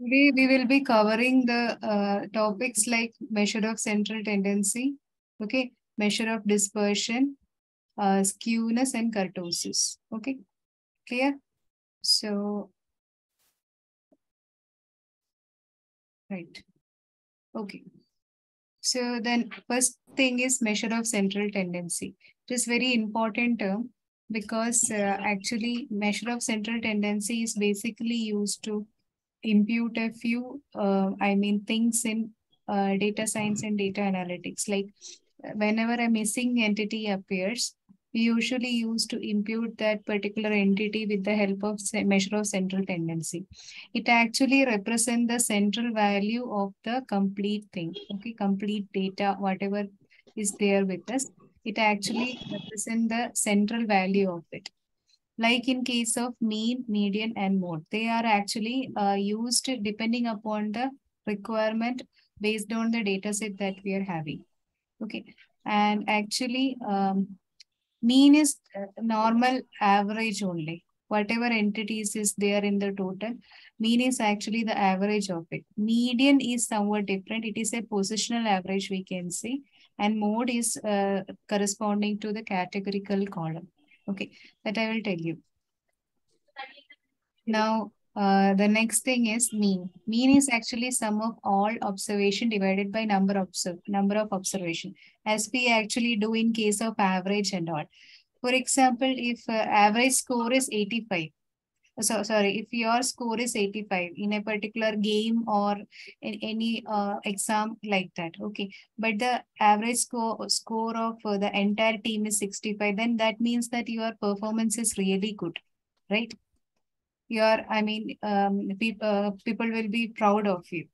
Today we will be covering the uh, topics like measure of central tendency, okay, measure of dispersion, uh, skewness and kurtosis. Okay, clear? So, right. Okay. So then first thing is measure of central tendency. It is very important term because uh, actually measure of central tendency is basically used to impute a few, uh, I mean, things in uh, data science and data analytics. Like whenever a missing entity appears, we usually use to impute that particular entity with the help of measure of central tendency. It actually represents the central value of the complete thing, okay, complete data, whatever is there with us. It actually represents the central value of it like in case of mean, median, and mode. They are actually uh, used depending upon the requirement based on the data set that we are having. Okay. And actually, um, mean is normal average only. Whatever entities is there in the total, mean is actually the average of it. Median is somewhat different. It is a positional average we can see. And mode is uh, corresponding to the categorical column. Okay, that I will tell you. Now, uh, the next thing is mean. Mean is actually sum of all observation divided by number of number of observation, as we actually do in case of average and all. For example, if uh, average score is 85, so sorry, if your score is 85 in a particular game or in any uh, exam like that, okay, but the average score score of uh, the entire team is 65, then that means that your performance is really good, right? Your, I mean, um, people uh, people will be proud of you,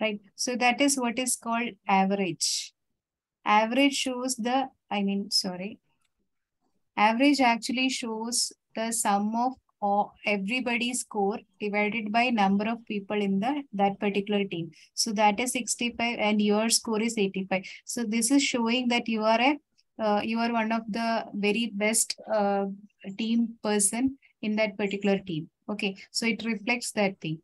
right? So that is what is called average. Average shows the, I mean, sorry, average actually shows the sum of or everybody's score divided by number of people in the that particular team. So that is 65 and your score is 85. So this is showing that you are a uh, you are one of the very best uh, team person in that particular team. Okay, so it reflects that thing.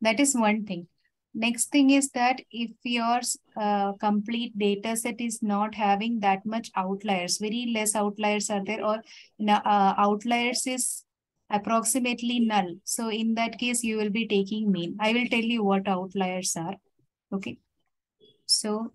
That is one thing. Next thing is that if your uh, complete data set is not having that much outliers, very less outliers are there or uh, outliers is approximately null. So in that case, you will be taking mean. I will tell you what outliers are. Okay. So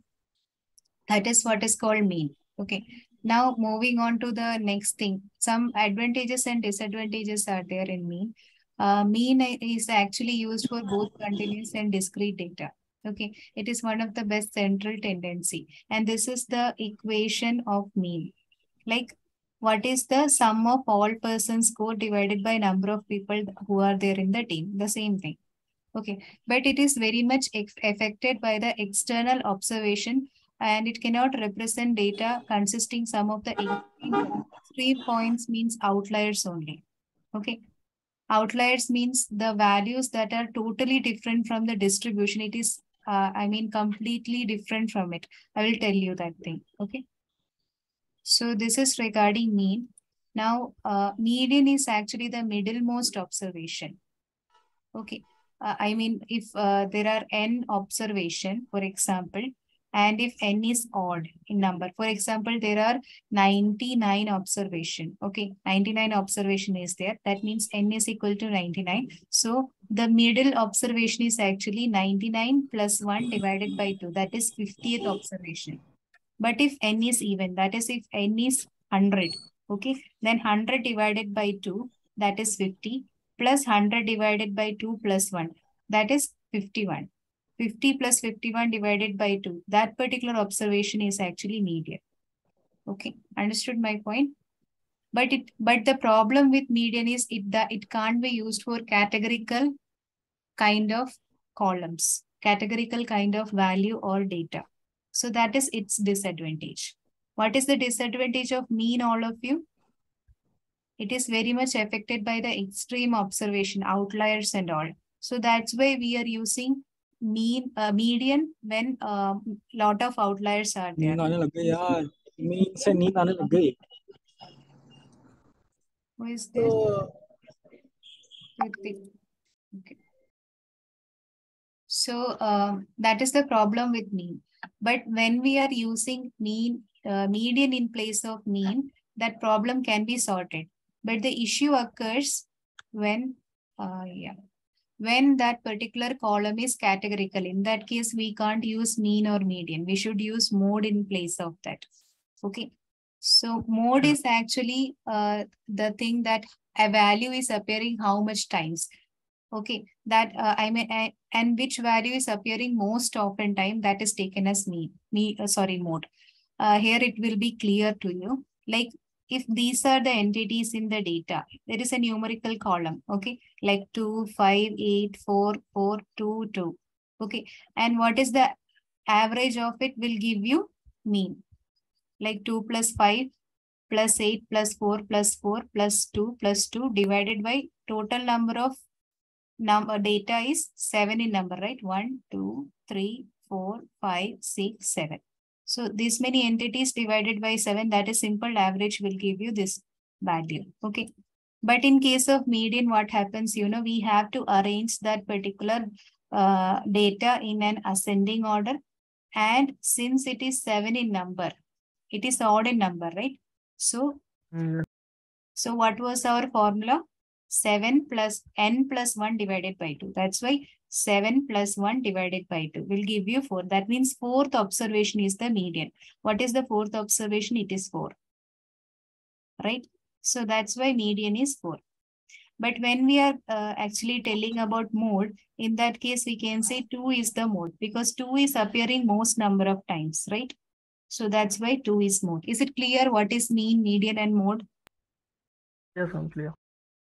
that is what is called mean. Okay. Now moving on to the next thing. Some advantages and disadvantages are there in mean. Uh, mean is actually used for both continuous and discrete data. Okay, it is one of the best central tendency. And this is the equation of mean. Like what is the sum of all persons score divided by number of people who are there in the team? The same thing. Okay, but it is very much affected by the external observation and it cannot represent data consisting some of the extreme points means outliers only. Okay, outliers means the values that are totally different from the distribution. It is, uh, I mean, completely different from it. I will tell you that thing. Okay. So this is regarding mean. Now, uh, median is actually the middlemost observation. Okay. Uh, I mean, if uh, there are n observation, for example, and if n is odd in number, for example, there are 99 observation. Okay, 99 observation is there. That means n is equal to 99. So the middle observation is actually 99 plus 1 divided by 2. That is 50th observation. But if n is even, that is if n is 100, okay, then 100 divided by 2, that is 50, plus 100 divided by 2 plus 1, that is 51. 50 plus 51 divided by 2, that particular observation is actually median. Okay, understood my point? But it but the problem with median is it that it can't be used for categorical kind of columns, categorical kind of value or data. So that is its disadvantage. What is the disadvantage of mean, all of you? It is very much affected by the extreme observation, outliers and all. So that's why we are using mean uh, median when a uh, lot of outliers are there. Mean से नींद आने लग गई Who is there? Okay. So um, that is the problem with mean. But when we are using mean, uh, median in place of mean, that problem can be sorted. But the issue occurs when, uh, yeah, when that particular column is categorical. In that case, we can't use mean or median. We should use mode in place of that. Okay. So mode is actually uh, the thing that a value is appearing how much times. Okay, that uh, I mean, and which value is appearing most often time that is taken as mean, me, uh, sorry, mode. Uh, here it will be clear to you. Like if these are the entities in the data, there is a numerical column, okay, like 2, 5, 8, 4, 4, 2, 2. Okay, and what is the average of it will give you mean. Like 2 plus 5 plus 8 plus 4 plus 4 plus 2 plus 2 divided by total number of number data is 7 in number, right? 1, 2, 3, 4, 5, 6, 7. So this many entities divided by 7, that is simple average will give you this value. Okay. But in case of median, what happens, you know, we have to arrange that particular uh, data in an ascending order. And since it is 7 in number, it is odd in number, right? So, Mm, so what was our formula? 7 plus n plus 1 divided by 2. That's why 7 plus 1 divided by 2 will give you 4. That means fourth observation is the median. What is the fourth observation? It is 4. Right? So that's why median is 4. But when we are uh, actually telling about mode, in that case, we can say 2 is the mode because 2 is appearing most number of times, right? So that's why 2 is mode. Is it clear what is mean, median and mode? yes, I'm clear.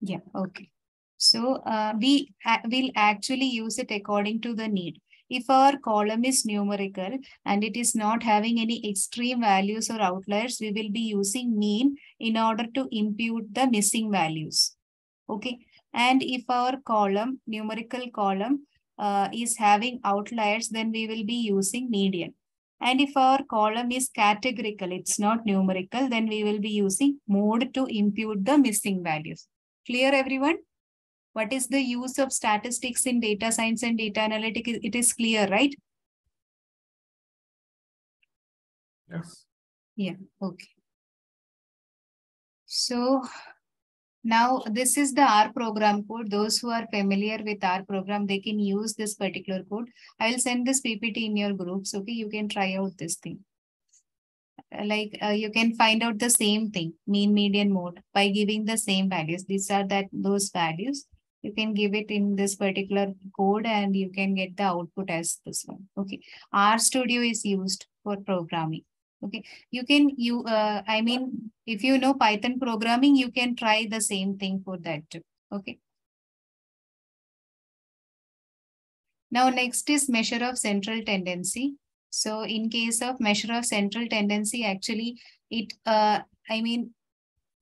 Yeah, okay. So uh, we will actually use it according to the need. If our column is numerical and it is not having any extreme values or outliers, we will be using mean in order to impute the missing values. Okay. And if our column, numerical column, uh, is having outliers, then we will be using median. And if our column is categorical, it's not numerical, then we will be using mode to impute the missing values. Clear, everyone? What is the use of statistics in data science and data analytics? It is clear, right? Yes. Yeah, okay. So now this is the R program code. Those who are familiar with R program, they can use this particular code. I will send this PPT in your groups. Okay, you can try out this thing. Like uh, you can find out the same thing, mean, median, mode by giving the same values. These are that those values. You can give it in this particular code and you can get the output as this one. Okay. R Studio is used for programming. Okay. You can you uh, I mean if you know Python programming, you can try the same thing for that too. Okay. Now next is measure of central tendency. So in case of measure of central tendency, actually it uh I mean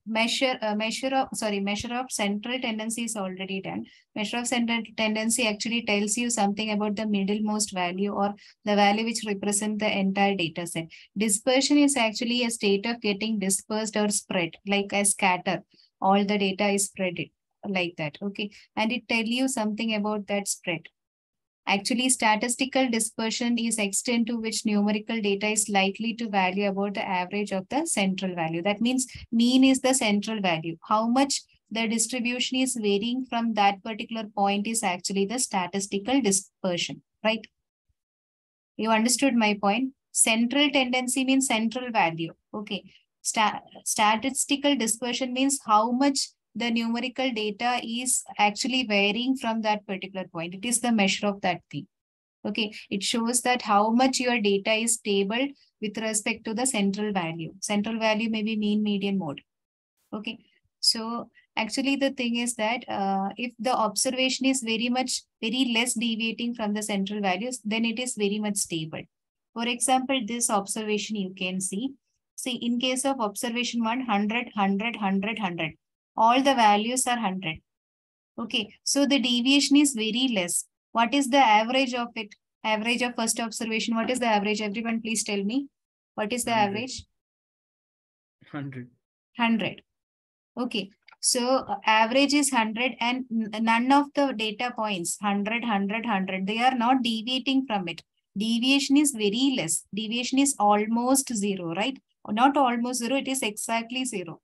measure uh, measure of sorry measure of central tendency is already done. Measure of central tendency actually tells you something about the middlemost value or the value which represent the entire data set. Dispersion is actually a state of getting dispersed or spread, like a scatter. All the data is spread like that. Okay. And it tell you something about that spread. Actually, statistical dispersion is extent to which numerical data is likely to value about the average of the central value. That means mean is the central value. How much the distribution is varying from that particular point is actually the statistical dispersion, right? You understood my point? Central tendency means central value. Okay. Sta- statistical dispersion means how much the numerical data is actually varying from that particular point. It is the measure of that thing. Okay. It shows that how much your data is stable with respect to the central value. Central value may be mean, median, mode. Okay. So actually the thing is that uh, if the observation is very much, very less deviating from the central values, then it is very much stable. For example, this observation you can see. See, in case of observation 1, 100, 100, 100, 100. All the values are 100. Okay, so the deviation is very less. What is the average of it? Average of first observation. What is the average? Everyone, please tell me. What is the 100. average? 100. 100. Okay. So uh, average is 100 and none of the data points, 100, 100, 100, they are not deviating from it. Deviation is very less. Deviation is almost zero, right? Not almost zero, it is exactly zero.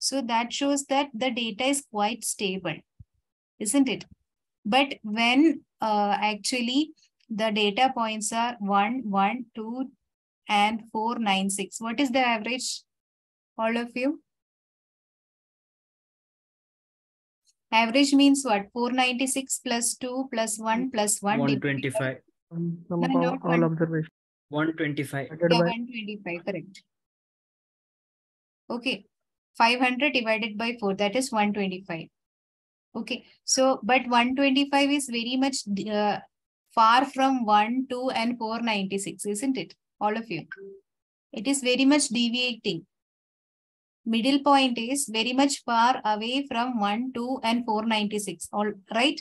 So that shows that the data is quite stable, isn't it? But when uh, actually the data points are 1, 1, 2, and 496, what is the average? All of you? Average means what? 496 plus 2 plus 1 plus 1. 125. No, no, all observations. 125. Yeah, 125, correct. Okay, 500 divided by 4, that is 125. Okay, so but 125 is very much uh, far from 1, 2, and 496, isn't it? All of you. It is very much deviating. Middle point is very much far away from 1, 2, and 496, all right?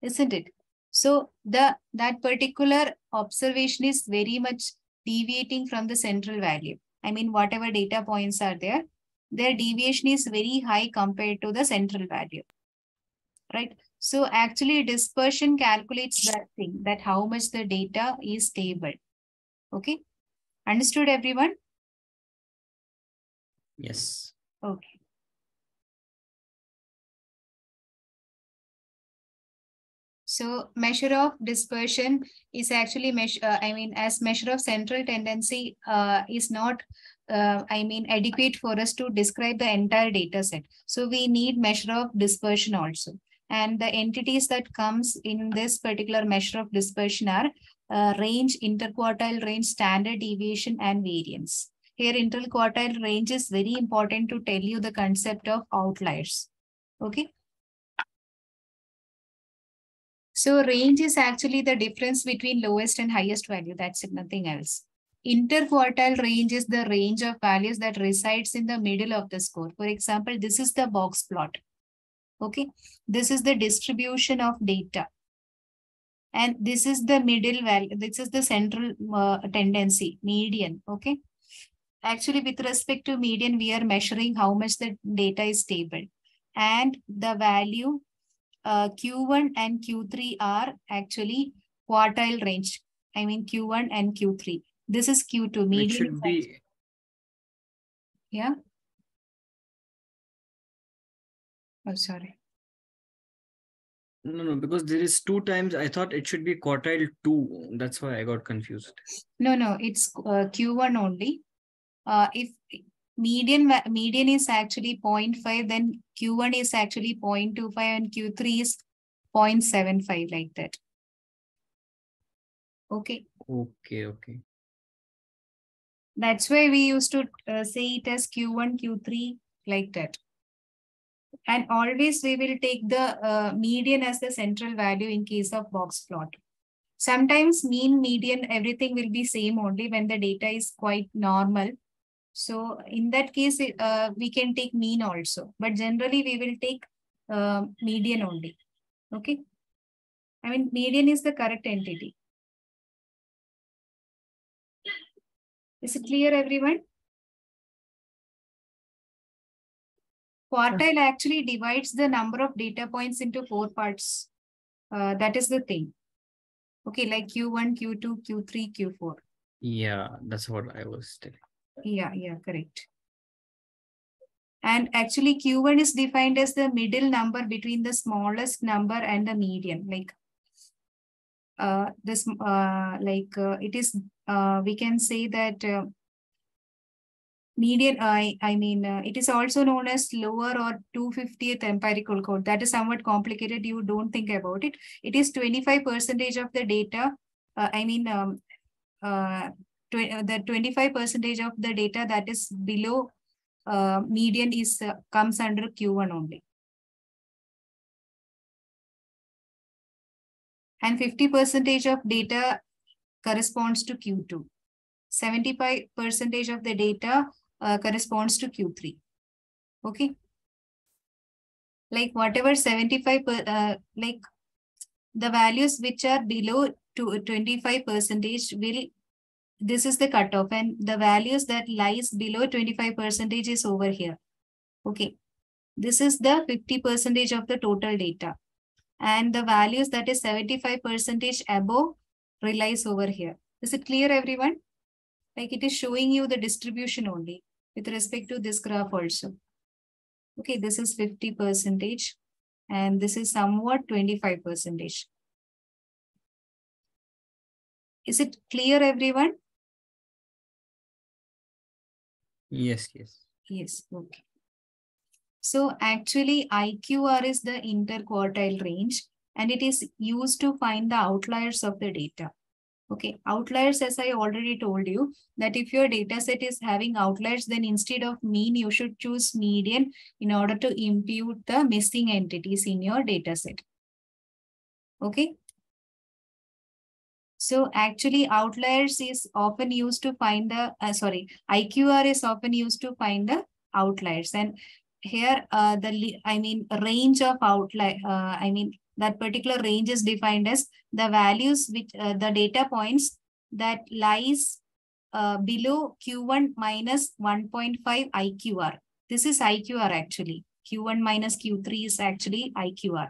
Isn't it? So the that particular observation is very much deviating from the central value. I mean, whatever data points are there, their deviation is very high compared to the central value. Right? So actually dispersion calculates that thing, that how much the data is stable. Okay? Understood everyone? Yes. Okay. So measure of dispersion is actually measure, uh, I mean, as measure of central tendency uh, is not, uh, I mean, adequate for us to describe the entire data set. So we need measure of dispersion also. And the entities that comes in this particular measure of dispersion are uh, range, interquartile range, standard deviation, and variance. Here interquartile range is very important to tell you the concept of outliers. Okay. So range is actually the difference between lowest and highest value. That's it, nothing else. Interquartile range is the range of values that resides in the middle of the score. For example, this is the box plot. Okay, this is the distribution of data. And this is the middle value. This is the central uh, tendency, median. Okay. Actually, with respect to median, we are measuring how much the data is stable. And the value uh, Q1 and Q3 are actually quartile range. I mean Q1 and Q3. This is Q2. It Median should actually- be yeah. Oh, sorry. no no because there is two times I thought it should be quartile two. That's why I got confused. No, no, it's uh, Q1 only. Uh, if median median is actually 0.5, then Q1 is actually 0.25 and Q3 is 0.75 like that. Okay. Okay, okay. That's why we used to uh, say it as Q1, Q3 like that. And always we will take the uh, median as the central value in case of box plot. Sometimes mean, median, everything will be same only when the data is quite normal. So in that case, uh, we can take mean also, but generally we will take uh, median only. Okay. I mean, median is the correct entity. Is it clear, everyone? Quartile actually divides the number of data points into four parts. Uh, that is the thing. Okay, like Q1, Q2, Q3, Q4. Yeah, that's what I was telling. Yeah, yeah, correct. And actually Q1 is defined as the middle number between the smallest number and the median, like uh, this, uh, like uh, it is, uh, we can say that uh, median, I, I mean, uh, it is also known as lower or 250th empirical code. That is somewhat complicated. You don't think about it. It is 25 percentage of the data. Uh, I mean, um, uh, uh, the 25 percentage of the data that is below uh, median is uh, comes under Q1 only. And 50 percentage of data corresponds to Q2. 75 percentage of the data uh, corresponds to Q3. Okay. Like whatever 75, per, uh, like the values which are below to 25 percentage will this is the cutoff and the values that lies below 25 percentage is over here. Okay. This is the 50 percentage of the total data. And the values that is 75 percentage above relies over here. Is it clear, everyone? Like it is showing you the distribution only with respect to this graph also. Okay, this is 50 percentage and this is somewhat 25 percentage. Is it clear, everyone? Yes, yes. Yes, okay. So actually IQR is the interquartile range and it is used to find the outliers of the data. Okay, outliers, as I already told you, that if your data set is having outliers, then instead of mean, you should choose median in order to impute the missing entities in your data set. Okay. So actually outliers is often used to find the, uh, sorry, IQR is often used to find the outliers. And here, uh, the, I mean, range of outlier, uh, I mean, that particular range is defined as the values which uh, the data points that lies uh, below Q1 minus 1.5 IQR. This is IQR actually. Q1 minus Q3 is actually IQR.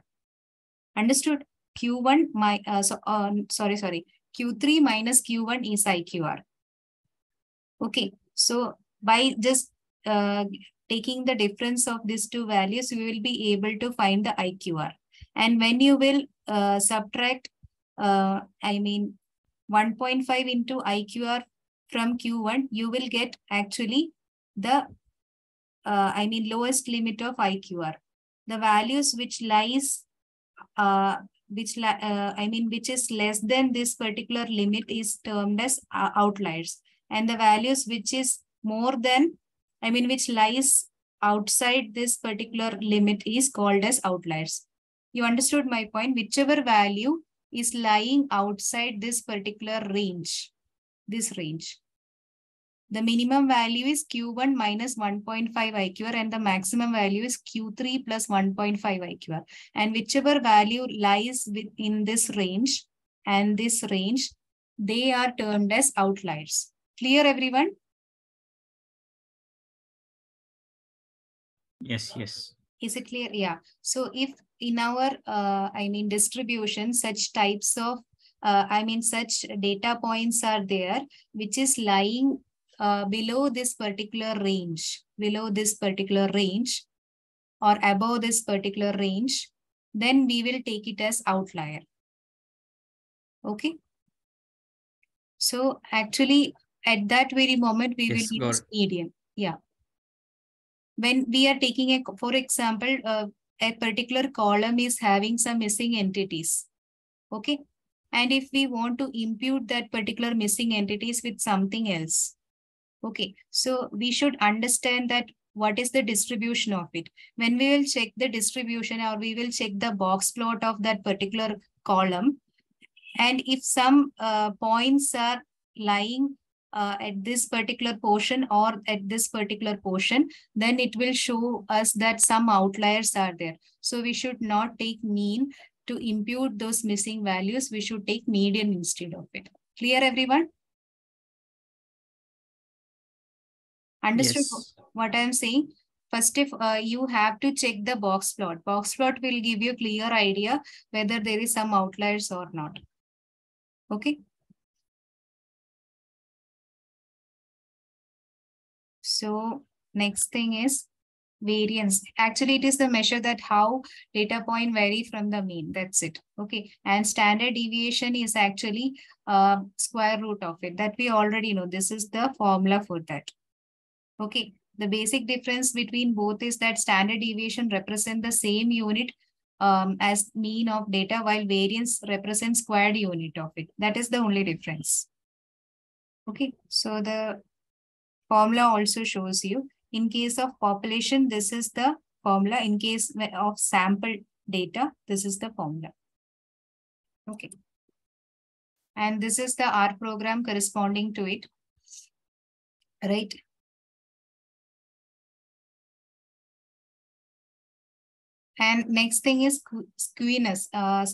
Understood? Q1, my, uh, so, uh, sorry, sorry. Q3 minus Q1 is IQR. Okay, so by just uh, taking the difference of these two values, we will be able to find the IQR. And when you will uh, subtract, uh, I mean, 1.5 into IQR from Q1, you will get actually the, uh, I mean, lowest limit of IQR. The values which lies, uh, which uh, I mean, which is less than this particular limit is termed as uh, outliers. And the values which is more than, I mean, which lies outside this particular limit is called as outliers. You understood my point? Whichever value is lying outside this particular range, this range. The minimum value is Q1 minus 1.5 IQR and the maximum value is Q3 plus 1.5 IQR. And whichever value lies within this range and this range, they are termed as outliers. Clear everyone? Yes, yes. Is it clear? Yeah. So if in our, uh, I mean, distribution, such types of, uh, I mean, such data points are there, which is lying uh, below this particular range, below this particular range, or above this particular range, then we will take it as outlier. Okay. So actually, at that very moment, we Yes, will use median. Yeah. When we are taking a, for example, uh, a particular column is having some missing entities. Okay. And if we want to impute that particular missing entities with something else. Okay. So we should understand that what is the distribution of it. When we will check the distribution or we will check the box plot of that particular column. And if some uh, points are lying uh, at this particular portion or at this particular portion, then it will show us that some outliers are there. So we should not take mean to impute those missing values. We should take median instead of it. Clear everyone? Understood Yes. what I am saying? First, if uh, you have to check the box plot, box plot will give you clear idea whether there is some outliers or not. Okay. So next thing is variance. Actually, it is the measure that how data point vary from the mean. That's it. Okay. And standard deviation is actually uh, square root of it that we already know. This is the formula for that. Okay. The basic difference between both is that standard deviation represent the same unit um, as mean of data while variance represents squared unit of it. That is the only difference. Okay. So the formula also shows you in case of population, this is the formula. In case of sample data, this is the formula. Okay. And this is the R program corresponding to it. Right. And next thing is skewness, uh,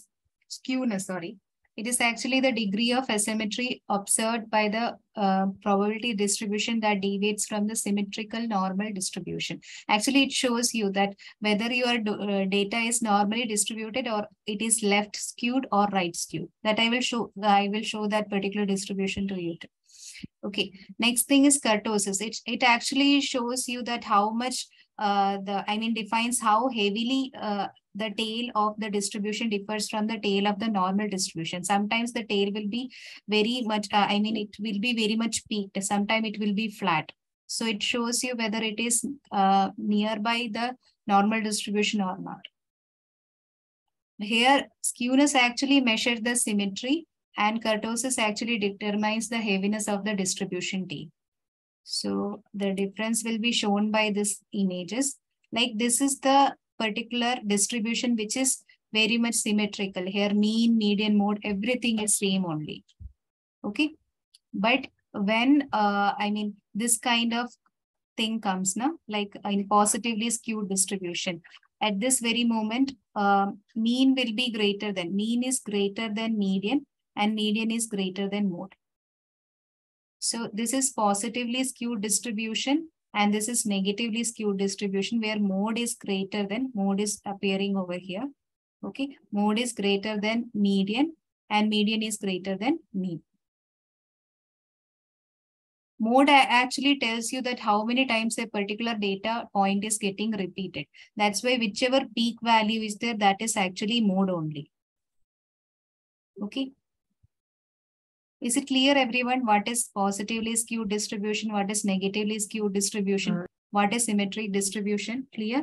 skewness, sorry. It is actually the degree of asymmetry observed by the uh, probability distribution that deviates from the symmetrical normal distribution. Actually, it shows you that whether your uh, data is normally distributed or it is left skewed or right skewed. That I will show. I will show that particular distribution to you. Too. Okay. Next thing is kurtosis. It it actually shows you that how much uh, the I mean defines how heavily uh, the tail of the distribution differs from the tail of the normal distribution. Sometimes the tail will be very much, uh, I mean, it will be very much peaked. Sometimes it will be flat. So it shows you whether it is uh, nearby the normal distribution or not. Here, skewness actually measures the symmetry and kurtosis actually determines the heaviness of the distribution tail. So the difference will be shown by this images. Like this is the particular distribution which is very much symmetrical. Here mean, median, mode, everything is same only. Okay. But when, uh, I mean, this kind of thing comes now, like in positively skewed distribution, at this very moment, uh, mean will be greater than, mean is greater than median and median is greater than mode. So this is positively skewed distribution and this is negatively skewed distribution where mode is greater than mode is appearing over here. Okay, mode is greater than median and median is greater than mean. Mode actually tells you that how many times a particular data point is getting repeated. That's why whichever peak value is there, that is actually mode only. Okay. Is it clear, everyone, what is positively skewed distribution, what is negatively skewed distribution, uh, what is symmetric distribution? Clear?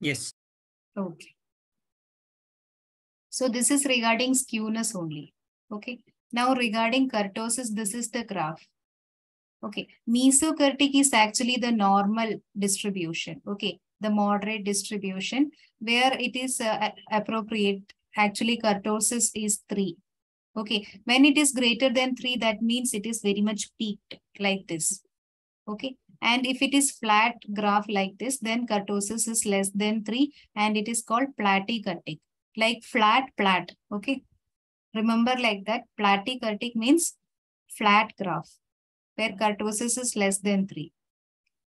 Yes. Okay. So this is regarding skewness only. Okay. Now regarding kurtosis, this is the graph. Okay. Mesokurtic is actually the normal distribution. Okay. The moderate distribution where it is uh, appropriate. Actually, kurtosis is 3. Okay. When it is greater than 3, that means it is very much peaked like this. Okay. And if it is flat graph like this, then kurtosis is less than 3 and it is called platykurtic. Like flat, flat. Okay. Remember like that. Platykurtic means flat graph where kurtosis is less than 3.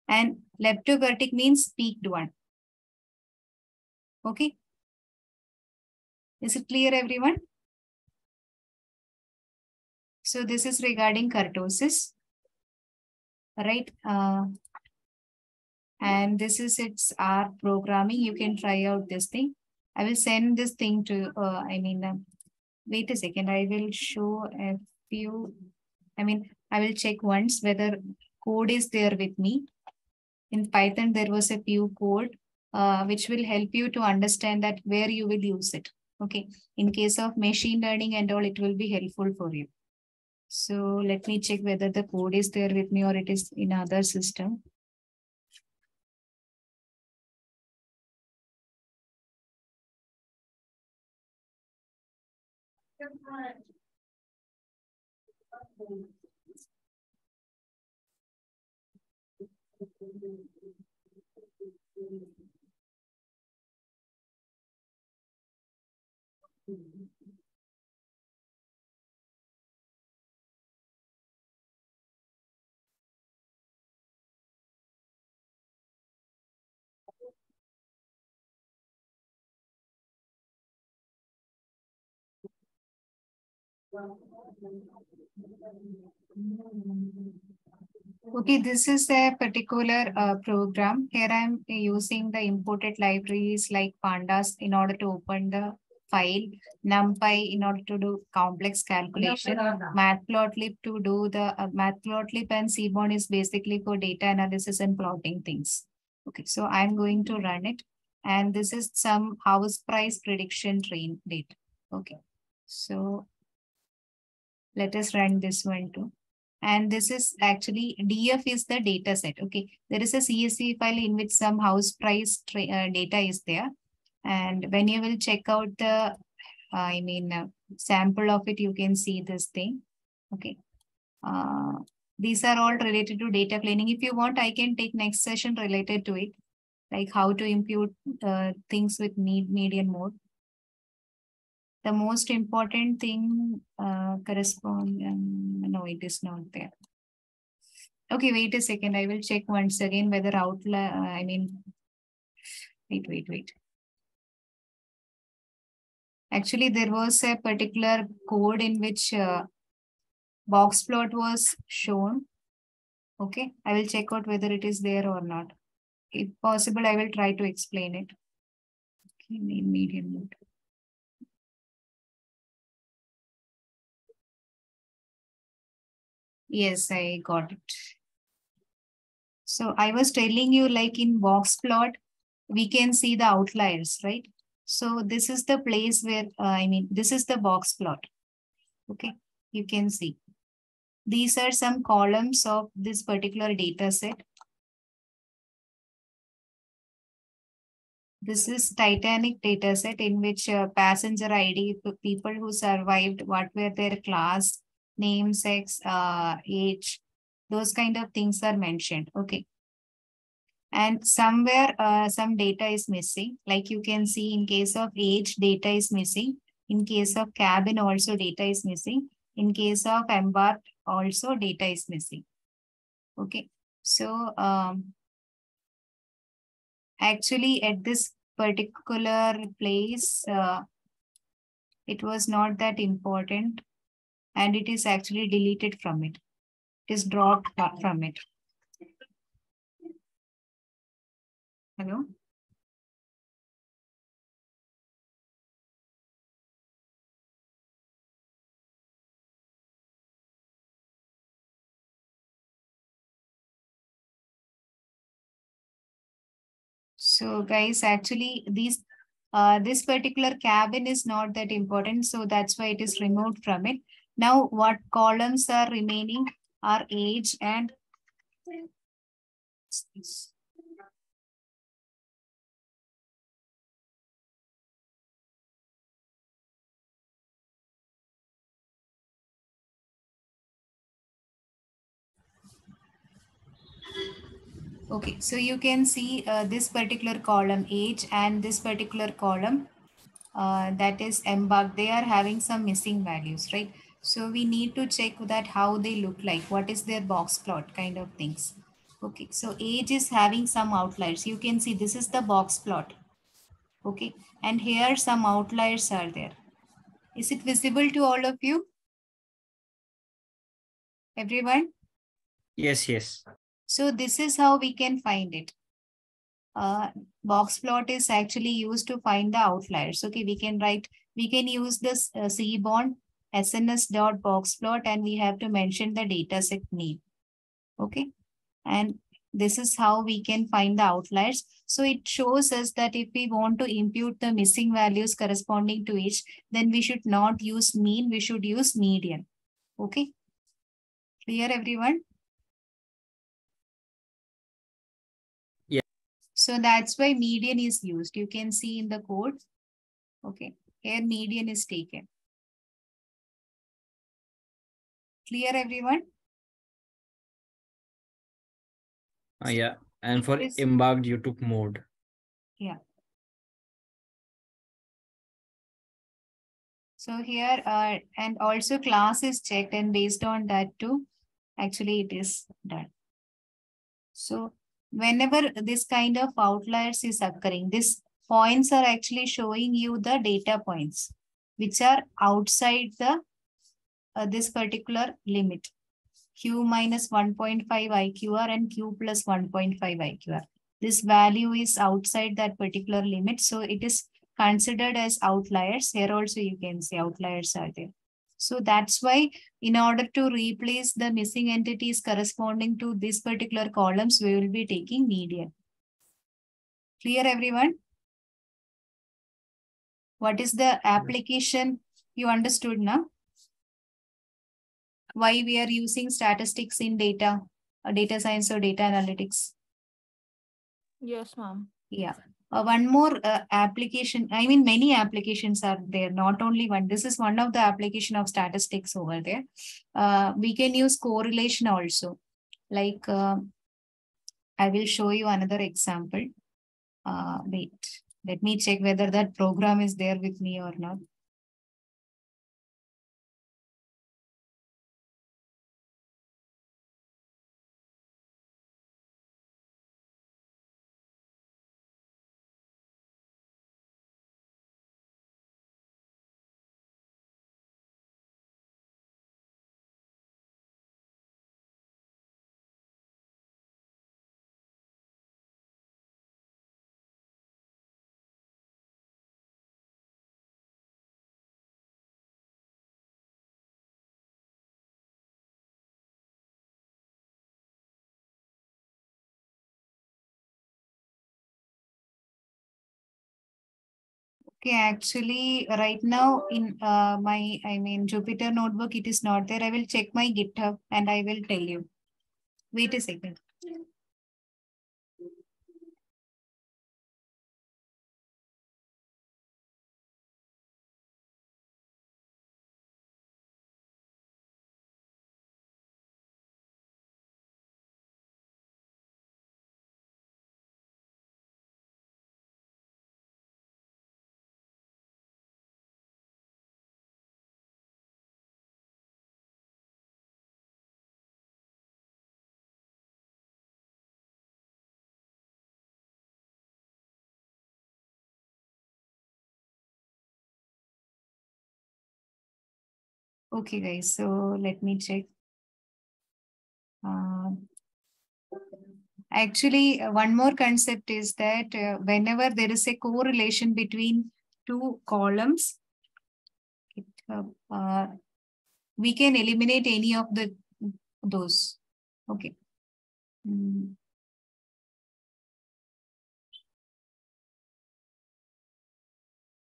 And leptokurtic means peaked one. Okay. Is it clear, everyone? So this is regarding kurtosis, right? Uh, and this is its R programming. You can try out this thing. I will send this thing to, uh, I mean, uh, wait a second. I will show a few, I mean, I will check once whether code is there with me. In Python, there was a few code uh, which will help you to understand that where you will use it. Okay. In case of machine learning and all, it will be helpful for you. So let me check whether the code is there with me or it is in other system. Well, Okay, this is a particular uh, program. Here I'm using the imported libraries like pandas in order to open the file, NumPy in order to do complex calculation, Matplotlib to do the uh, Matplotlib and Seaborn is basically for data analysis and plotting things. Okay, so I'm going to run it. And this is some house price prediction train data. Okay, so let us run this one too. And this is actually DF is the data set. Okay, there is a CSV file in which some house price uh, data is there. And when you will check out the, uh, I mean, uh, sample of it, you can see this thing. Okay. Uh, these are all related to data planning. If you want, I can take next session related to it. like how to impute uh, things with need median mode. The most important thing uh, correspond, um, no, it is not there. Okay, wait a second. I will check once again whether outlier, I mean, wait, wait, wait. Actually, there was a particular code in which uh, box plot was shown. Okay, I will check out whether it is there or not. If possible, I will try to explain it. Okay, main median mode. Yes, I got it. So I was telling you like in box plot, we can see the outliers, right? So this is the place where, uh, I mean, this is the box plot. Okay, you can see. These are some columns of this particular data set. This is Titanic data set in which uh, passenger ID, people who survived, what were their class, name, sex, uh, age, those kind of things are mentioned. Okay. And somewhere uh, some data is missing. Like you can see in case of age, data is missing. In case of cabin also data is missing. In case of embarked also data is missing. Okay. So um, actually at this particular place, uh, it was not that important and it is actually deleted from it. It is dropped from it. Hello? So guys, actually these uh, this particular cabin is not that important. So that's why it is removed from it. Now what columns are remaining are age and Okay, so you can see uh, this particular column age and this particular column uh, that is embarked, they are having some missing values, right? So we need to check that how they look like, what is their box plot kind of things. Okay, so age is having some outliers. You can see this is the box plot. Okay, and here some outliers are there. Is it visible to all of you? Everyone? Yes, yes. So this is how we can find it. Uh, box plot is actually used to find the outliers. Okay, we can write, we can use this uh, Seaborn SNS dot box plot and we have to mention the dataset name. Okay, and this is how we can find the outliers. So it shows us that if we want to impute the missing values corresponding to each, then we should not use mean, we should use median. Okay, clear everyone? Yeah. So that's why median is used. You can see in the code. Okay, here median is taken. Clear everyone? Uh, yeah. And for Yes. embarked, you took mode. Yeah. So here, uh, and also class is checked and based on that too, actually it is done. So whenever this kind of outliers is occurring, these points are actually showing you the data points, which are outside the uh, this particular limit. Q minus 1.5 IQR and Q plus 1.5 IQR. This value is outside that particular limit. So it is considered as outliers. Here also you can see outliers are there. So that's why in order to replace the missing entities corresponding to this particular columns, we will be taking median. Clear everyone? What is the application you understood now? Why we are using statistics in data, uh, data science or data analytics? Yes, ma'am. Yeah. Uh, one more uh, application, I mean, many applications are there, not only one. This is one of the application of statistics over there. Uh, we can use correlation also. Like, uh, I will show you another example. Uh, wait, let me check whether that program is there with me or not. Okay, actually, right now in uh, my, I mean, Jupyter notebook, it is not there. I will check my GitHub and I will tell you. Wait a second. Okay, guys, so let me check. Um, actually, uh, one more concept is that uh, whenever there is a correlation between two columns, it, uh, uh, we can eliminate any of the those. Okay. Mm.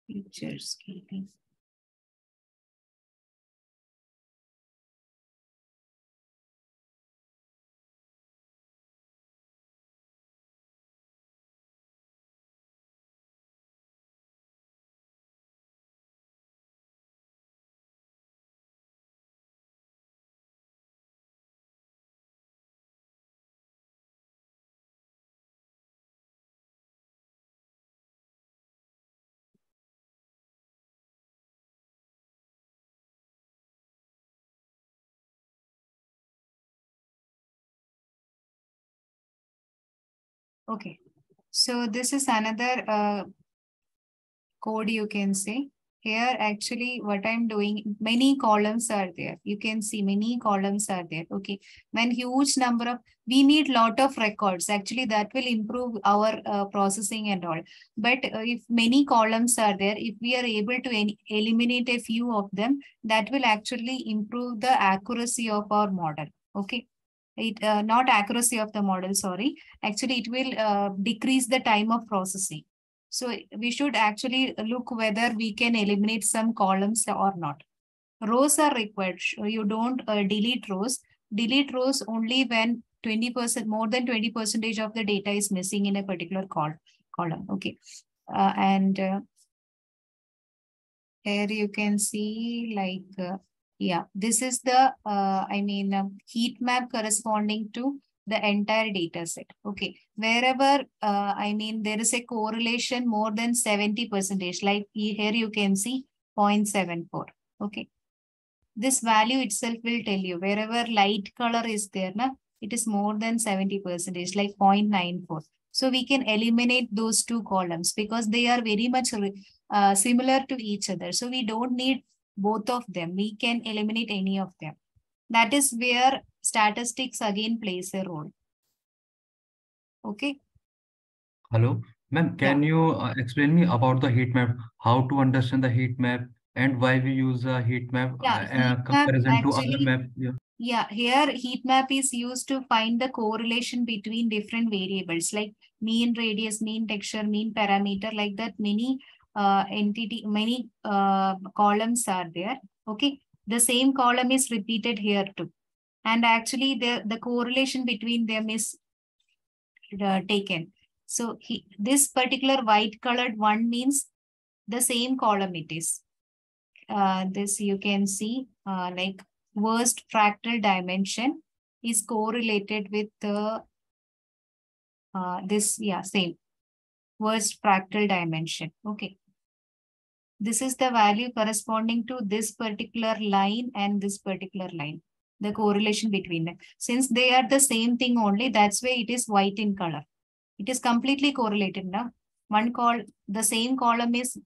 Features, Okay, so this is another uh, code you can say. Here, actually, what I'm doing, many columns are there. You can see many columns are there. Okay, when huge number of, we need lot of records. Actually, that will improve our uh, processing and all. But uh, if many columns are there, if we are able to eliminate a few of them, that will actually improve the accuracy of our model. Okay it uh, not accuracy of the model sorry. Actually it will uh, decrease the time of processing. So we should actually look whether we can eliminate some columns or not. Rows are required. You don't uh, delete rows. Delete rows only when 20 percent more than 20 percentage of the data is missing in a particular col column. Okay. Uh, and uh, here you can see like uh, yeah, this is the, uh, I mean, um, heat map corresponding to the entire data set. Okay, wherever, uh, I mean, there is a correlation more than 70 percentage, like here you can see 0.74. Okay, this value itself will tell you wherever light color is there, na, it is more than 70 percentage, like 0.94. So we can eliminate those two columns because they are very much uh, similar to each other. So we don't need both of them. We can eliminate any of them. That is where statistics again plays a role. Okay. Hello, ma'am. Can you uh, explain me about the heat map? How to understand the heat map and why we use a heat map yeah, uh, heat comparison map to actually, other map? Yeah. Yeah, here heat map is used to find the correlation between different variables like mean radius, mean texture, mean parameter, like that many uh, entity, many uh, columns are there. Okay, the same column is repeated here too. And actually the, the correlation between them is uh, taken. So he, this particular white colored one means the same column it is. Uh, this you can see uh, like worst fractal dimension is correlated with the uh, this, yeah, same. Worst fractal dimension. Okay. This is the value corresponding to this particular line and this particular line, the correlation between them. Since they are the same thing only, that's why it is white in color. It is completely correlated now. One call, the same column is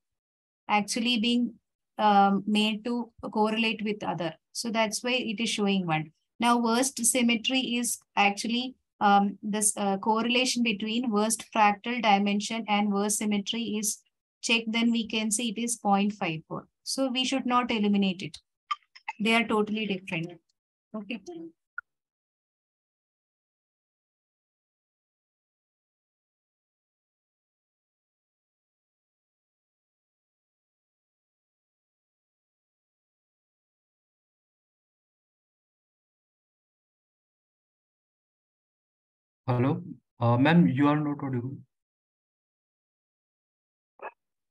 actually being um, made to correlate with other. So that's why it is showing one. Now worst symmetry is actually um, this uh, correlation between worst fractal dimension and worst symmetry is checked, then we can see it is 0.54. So we should not eliminate it. They are totally different. Okay. Hello, uh, ma'am, you are not audible.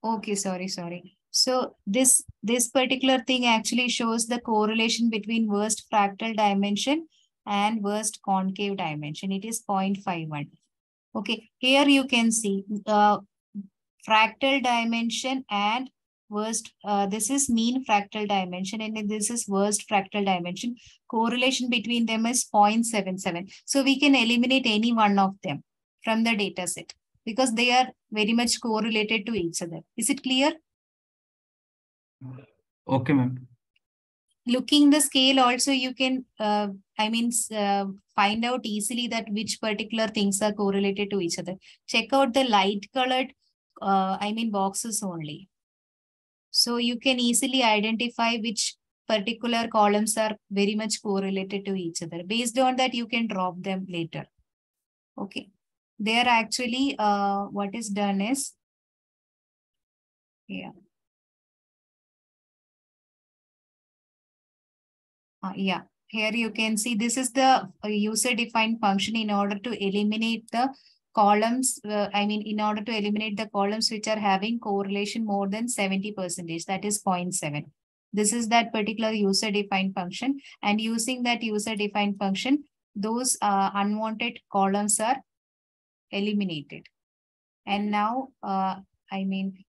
Okay, sorry, sorry. So this this particular thing actually shows the correlation between worst fractal dimension and worst concave dimension. It is 0.51. Okay, here you can see uh, fractal dimension and worst, uh, this is mean fractal dimension and this is worst fractal dimension. Correlation between them is 0.77. So we can eliminate any one of them from the data set because they are very much correlated to each other. Is it clear? Okay, ma'am. Looking the scale also you can, uh, I mean, uh, find out easily that which particular things are correlated to each other. Check out the light colored, uh, I mean, boxes only. So you can easily identify which particular columns are very much correlated to each other. Based on that, you can drop them later. Okay. There actually, uh, what is done is, yeah. Uh, yeah, here you can see this is the uh, user defined function in order to eliminate the columns. Uh, I mean, in order to eliminate the columns which are having correlation more than 70 percentage, that is 0.7. This is that particular user defined function. And using that user defined function, those uh, unwanted columns are eliminated. And now, uh, I mean,